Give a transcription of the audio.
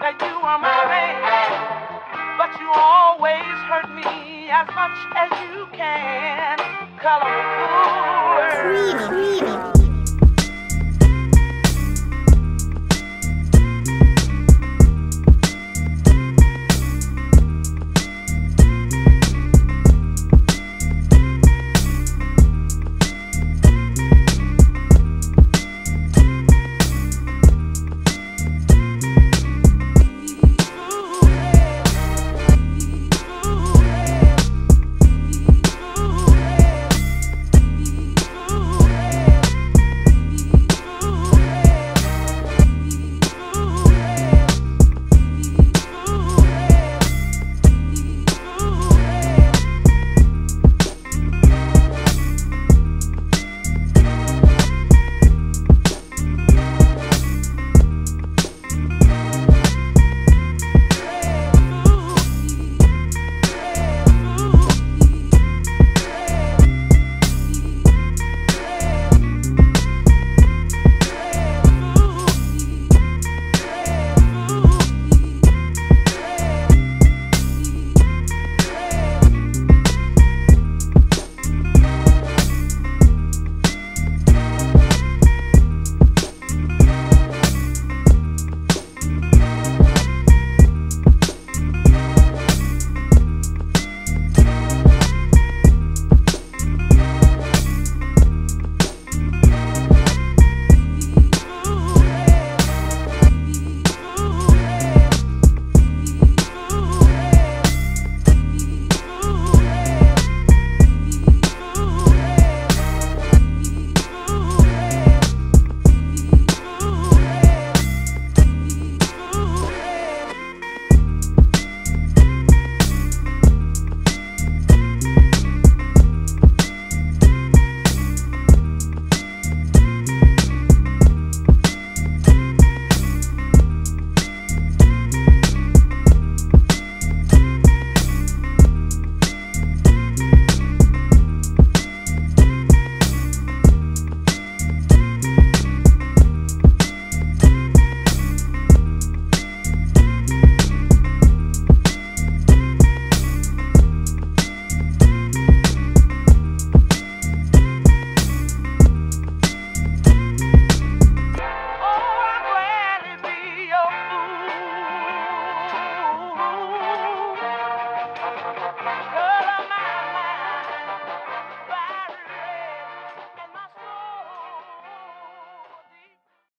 that you are my man, but you always hurt me as much as you can. Colorful words. Creamy.